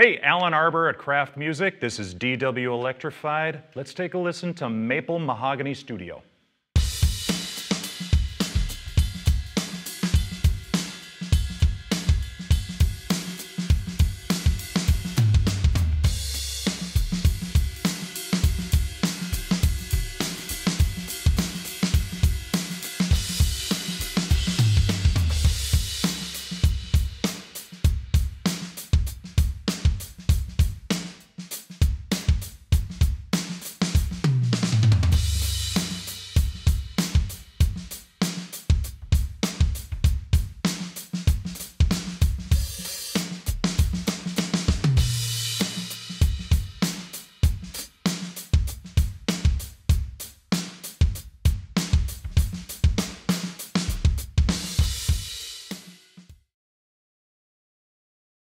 Hey, Alan Arbor at Craft Music. This is DW Electrified. Let's take a listen to Maple Mahogany Studio.